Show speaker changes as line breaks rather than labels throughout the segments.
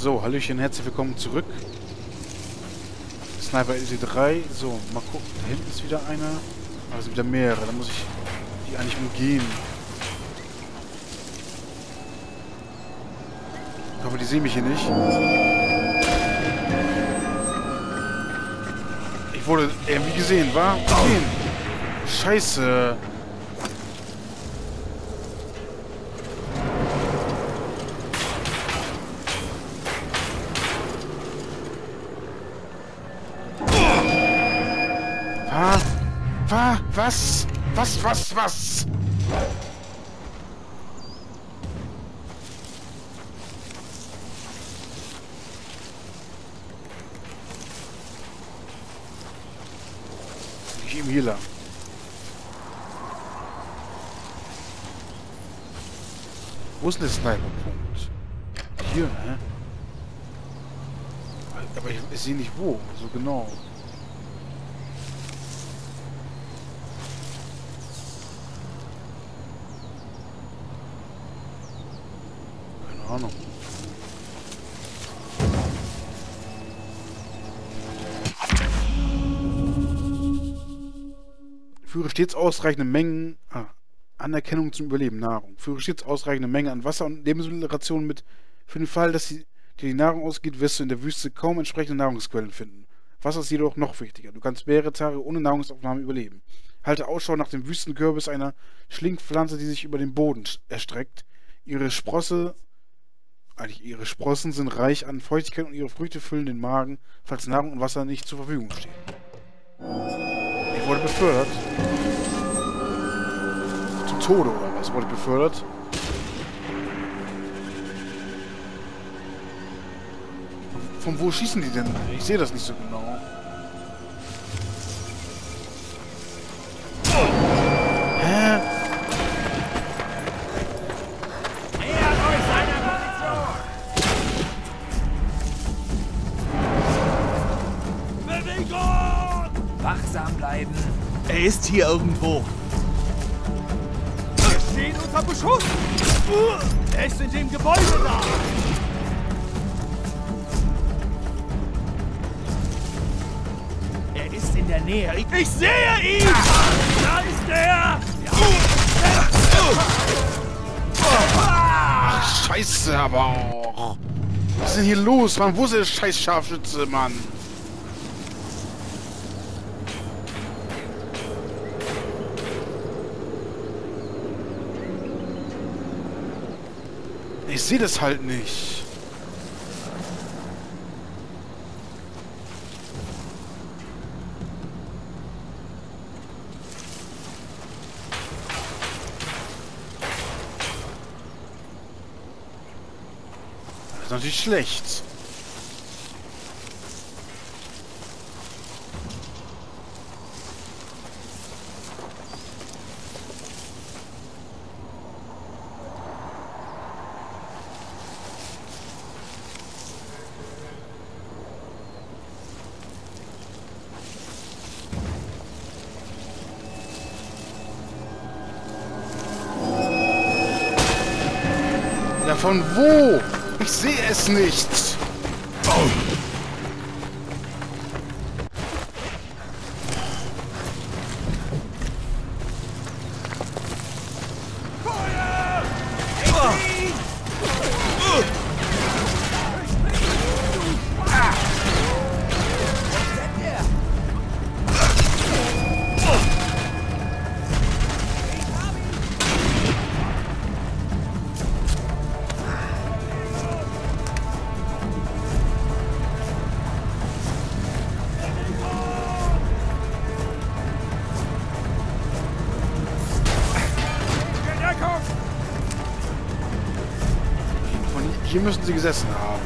So, Hallöchen, herzlich willkommen zurück. Sniper LC3. So, mal gucken. Da hinten ist wieder einer. Also wieder mehrere. Da muss ich die eigentlich umgehen. Ich hoffe, die sehen mich hier nicht. Ich wurde irgendwie gesehen, war? Gesehen. Scheiße. Was? Was? Was? Was? Ich eben hier. Wo ist der Sniperpunkt? Hier, ne? Aber ich sehe nicht wo, so genau. Stets ausreichende Mengen ah, Anerkennung zum Überleben, Nahrung. Führe stets ausreichende Mengen an Wasser und Lebensmittelrationen mit. Für den Fall, dass die, dir die Nahrung ausgeht, wirst du in der Wüste kaum entsprechende Nahrungsquellen finden. Wasser ist jedoch noch wichtiger. Du kannst mehrere Tage ohne Nahrungsaufnahme überleben. Halte Ausschau nach dem Wüstenkürbis, einer Schlingpflanze, die sich über den Boden erstreckt. Ihre Sprosse, eigentlich ihre Sprossen sind reich an Feuchtigkeit und ihre Früchte füllen den Magen, falls Nahrung und Wasser nicht zur Verfügung stehen. Wurde befördert. Zum Tode oder was? Wurde befördert? Von wo schießen die denn? Ich sehe das nicht so genau.
Hier irgendwo.
Wir stehen unter Beschuss! Er ist in dem Gebäude da! Er ist in der Nähe. Ich, ich sehe ihn! Da ist er!
Ach, scheiße aber auch. Was ist denn hier los, Mann? Wo ist der scheiß Scharfschütze, Mann? Sehe das halt nicht. Das ist natürlich schlecht. Von wo? Ich sehe es nicht. Hier müssen sie gesessen haben.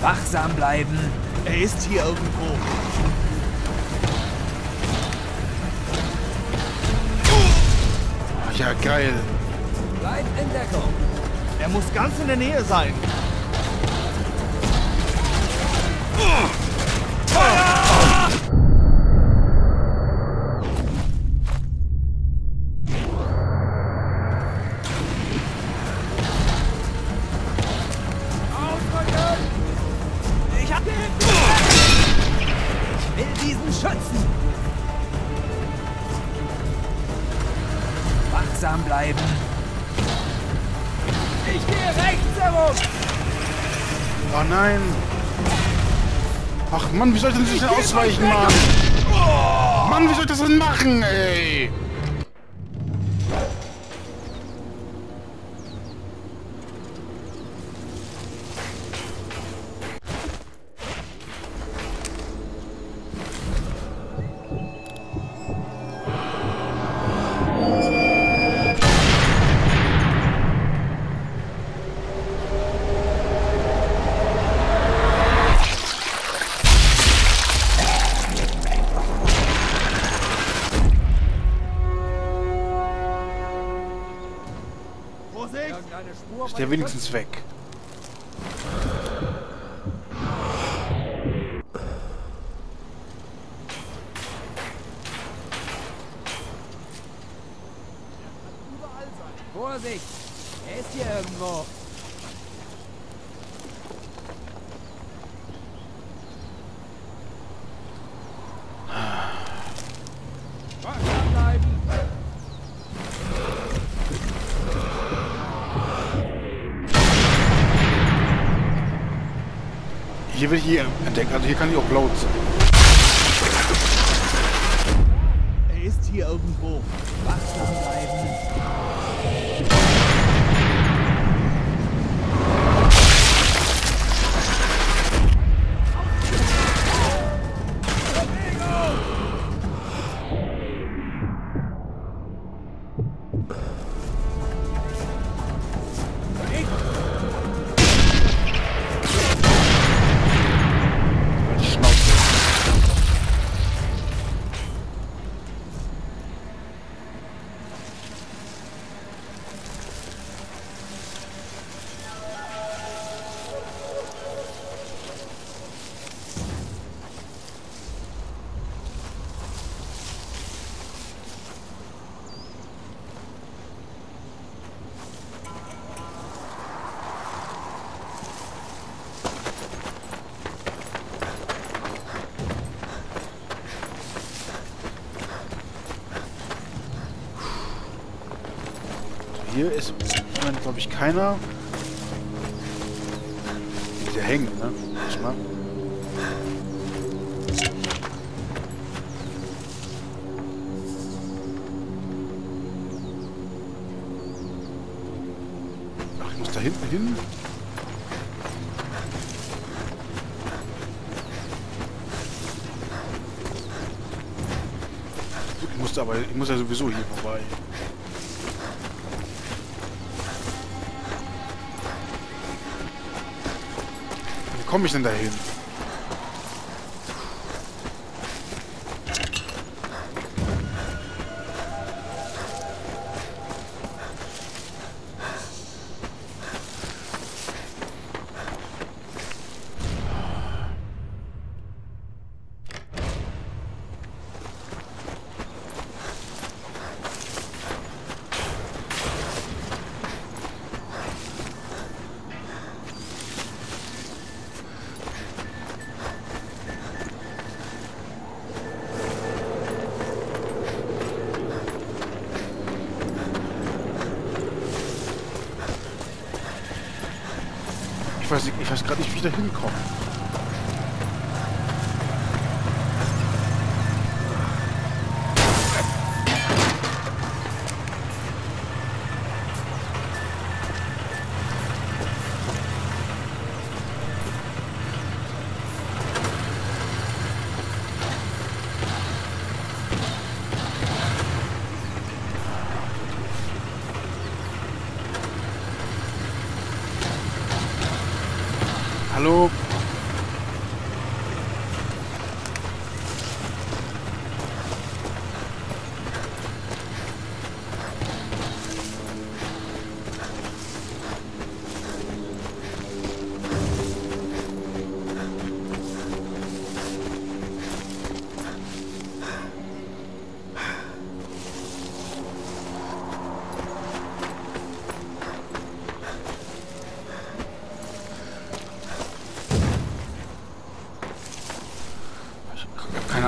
Wachsam bleiben. Er ist hier irgendwo.
Ach, ja, geil.
Bleibt in Deckung.
Er muss ganz in der Nähe sein. schützen!
Wachsam bleiben! Ich gehe rechts herum!
Oh nein! Ach Mann, wie soll ich denn so ausweichen, Mann? Oh. Mann, wie soll ich das denn machen, ey? Ist der wenigstens weg?
Vorsicht! Er ist hier irgendwo. Wachsam bleiben.
Hier will entdecken, also hier kann ich auch laut sein.
Hier
ist glaube ich, keiner. Wieder hängen, ne? Warte mal. Ach, ich muss da hinten hin. Ich musste aber, ich muss ja sowieso hier vorbei. Komme ich denn da hin? Weiß, gerade nicht, wie ich da hinkomme.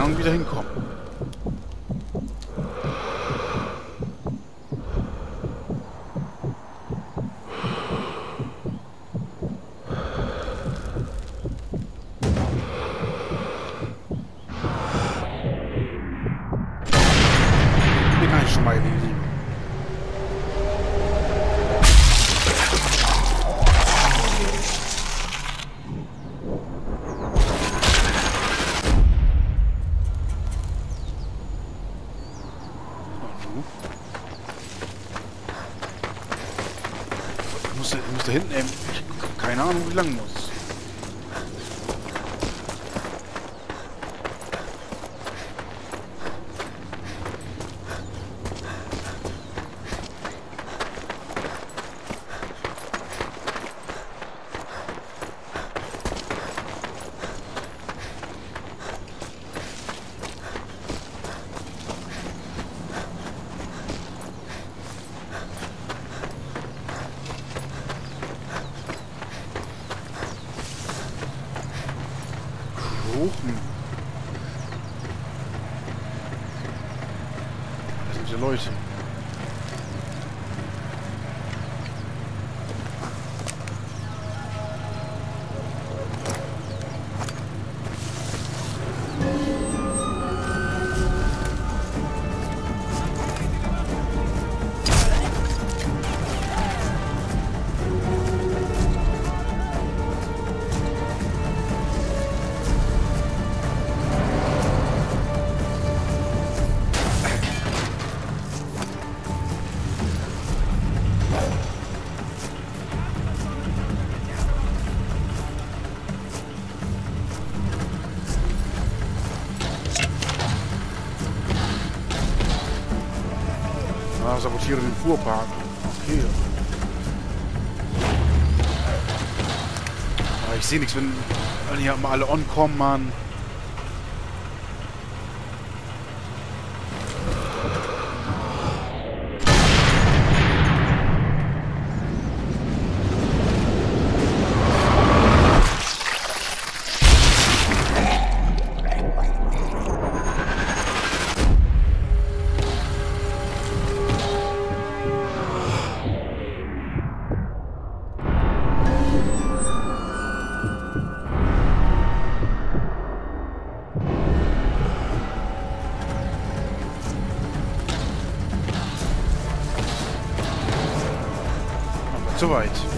Ahnung, wie da hinkomme. Leute. blockiere den Fuhrpark. Okay. Aber ich sehe nichts, wenn, wenn hier mal alle on kommen, Mann. называется.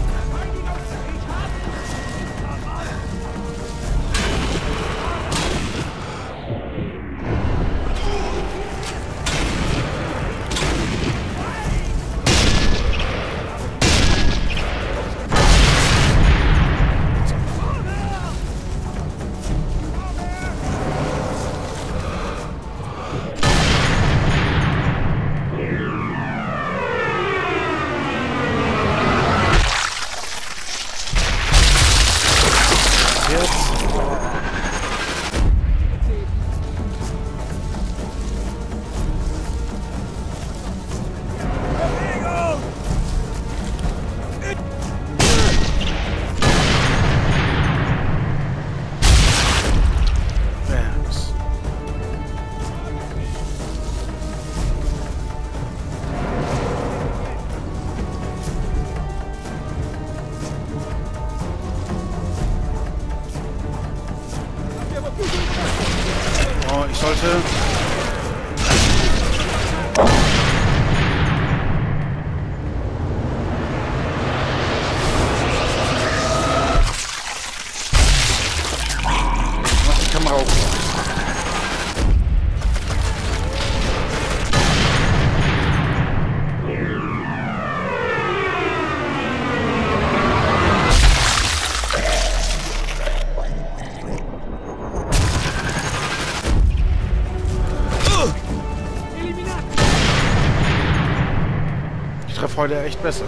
wieder echt besser.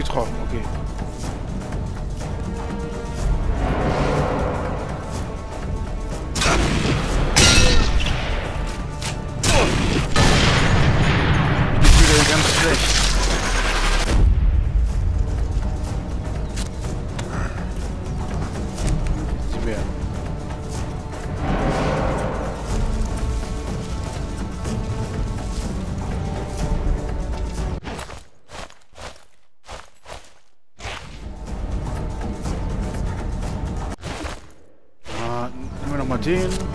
article 3. 14.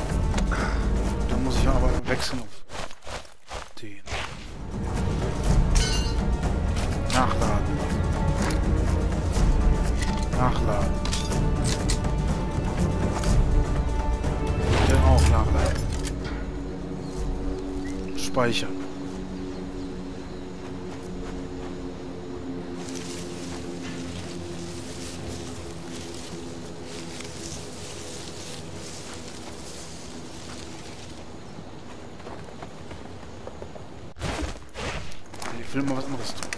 Ich will mal was anderes tun.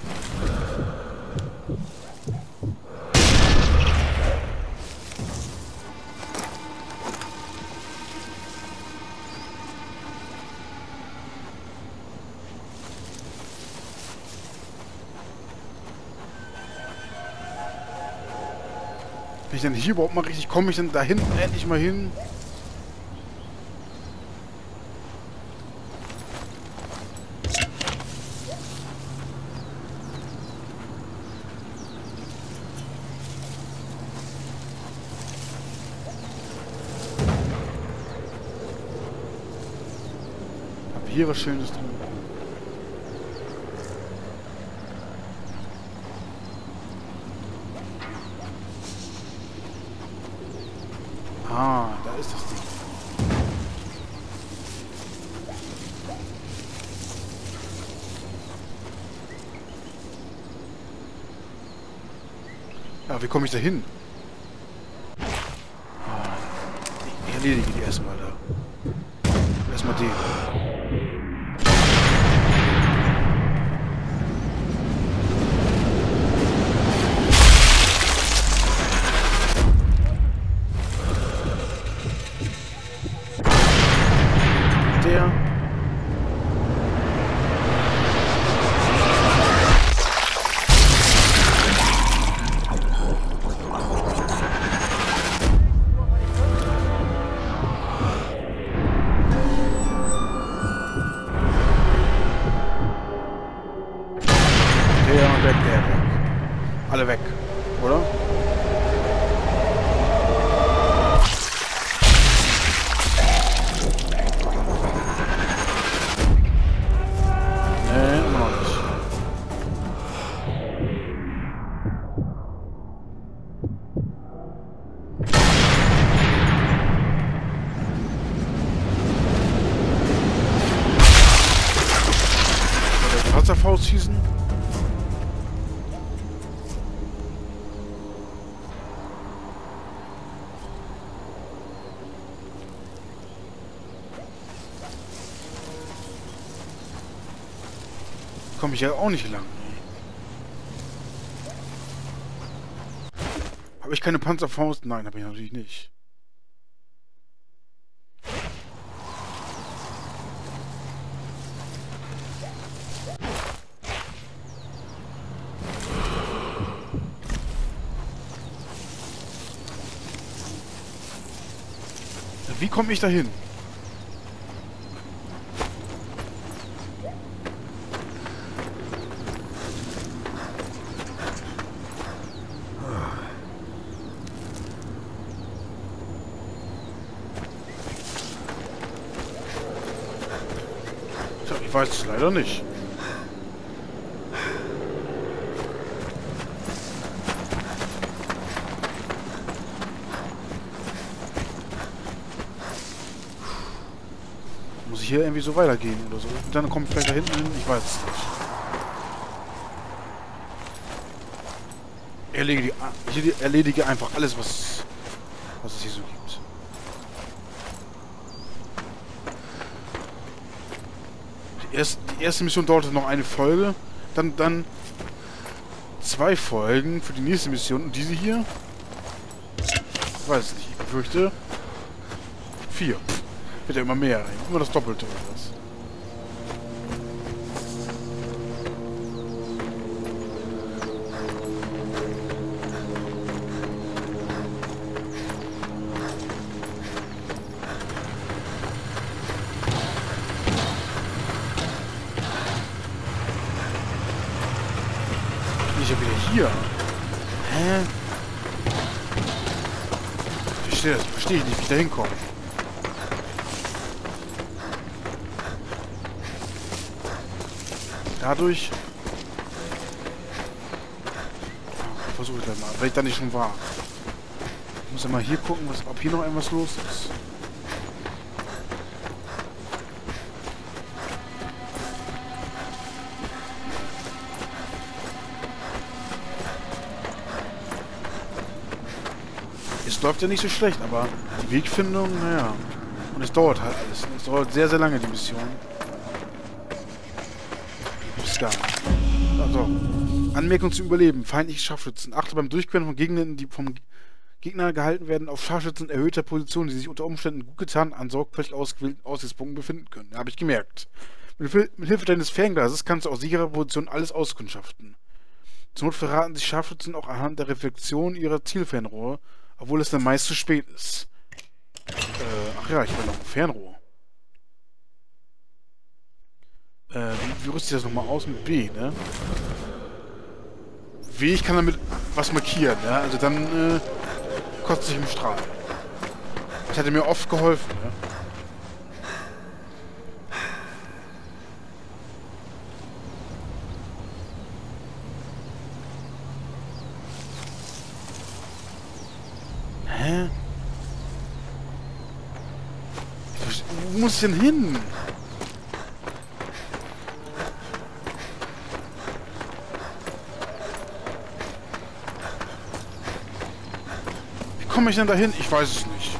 Bin ich denn hier überhaupt mal richtig? Komme ich denn da hinten endlich mal hin? Schönes drin. Ah, da ist das Ding. Ja, wie komme ich da hin? Ah, ich erledige die erstmal da. Erstmal den. Weg. Alle weg, ich ja auch nicht lang. Habe ich keine Panzerfaust? Nein, habe ich natürlich nicht. Wie komme ich da hin? Tja, ich weiß es leider nicht. Muss ich hier irgendwie so weitergehen oder so? Dann komme ich vielleicht da hinten hin? Ich weiß es nicht. Erledige, erledige einfach alles, was, was es hier so gibt. Die erste, Mission dauerte noch eine Folge. Dann, dann zwei Folgen für die nächste Mission. Und diese hier? Ich weiß nicht. Ich befürchte... Vier. Wird ja immer mehr. Immer das Doppelte oder was. Ich ja wieder hier. Hä? Ich verstehe das. Verstehe ich nicht, wie ich da hinkomme. Dadurch... Versuche ich das mal, weil ich da nicht schon war. Ich muss ja mal hier gucken, was, ob hier noch irgendwas los ist. Läuft ja nicht so schlecht, aber die Wegfindung, naja. Und es dauert halt alles. Es dauert sehr, sehr lange, die Mission. Gar nicht. Also, Anmerkung zum Überleben. Feindliche Scharfschützen. Achte beim Durchqueren von Gegnern, die vom Gegner gehalten werden, auf Scharfschützen erhöhter Position, die sich unter Umständen gut getan an sorgfältig ausgewählten Aussichtspunkten befinden können. Habe ich gemerkt. Mit Hilfe deines Fernglases kannst du aus sicherer Position alles auskundschaften. Zur Not verraten sich Scharfschützen auch anhand der Reflexion ihrer Zielfernrohre, obwohl es dann meist zu spät ist. Äh, ach ja, ich will noch ein Fernrohr. Äh, wie, wie ich das nochmal aus mit B, ne? W, ich kann damit was markieren, ja? Also dann, äh, kotze ich im Strahl. Das hätte mir oft geholfen, ne? Hä? Wo muss ich denn hin? Wie komme ich denn dahin? Ich weiß es nicht.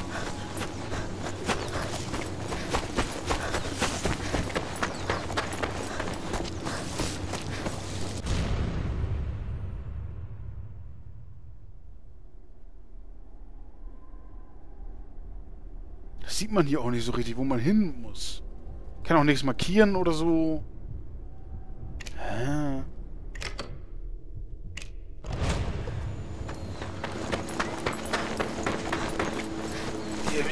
Das sieht man hier auch nicht so richtig, wo man hin muss. Kann auch nichts markieren oder so. Hä?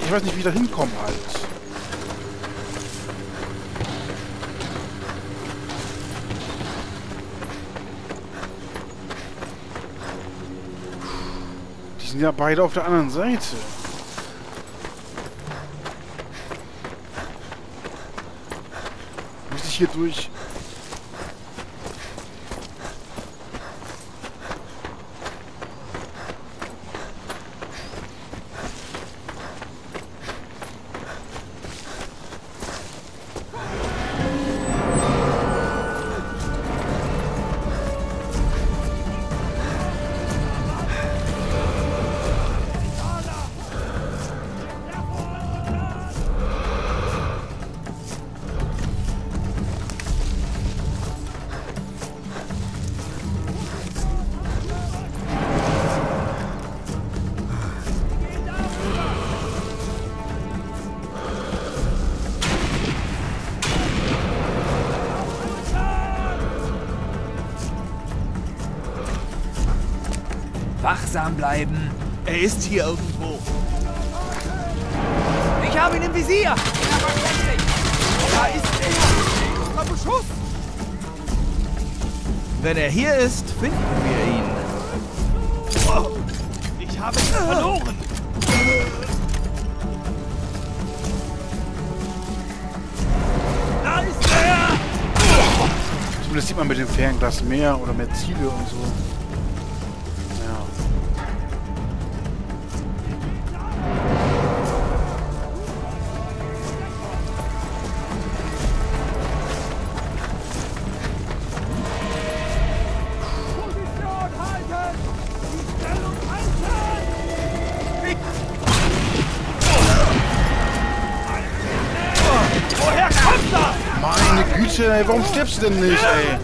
Ich- weiß nicht, wie ich da hinkomme halt. Die sind ja beide auf der anderen Seite. Muss
bleiben.
Er ist hier irgendwo.
Ich habe ihn im Visier.
Da ist er. Schuss. Wenn er hier ist, finden wir ihn. Ich habe ihn verloren. Da ist er.
Zumindest sieht man mit dem Fernglas mehr oder mehr Ziele und so. Ey, warum stirbst du denn nicht, ey?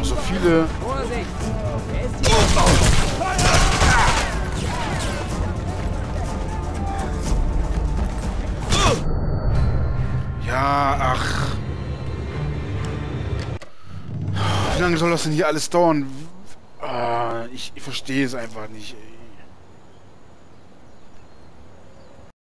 Oh, so viele. Ja, ach. Wie lange soll das denn hier alles dauern? Ah, ich, ich verstehe es einfach nicht. Ey.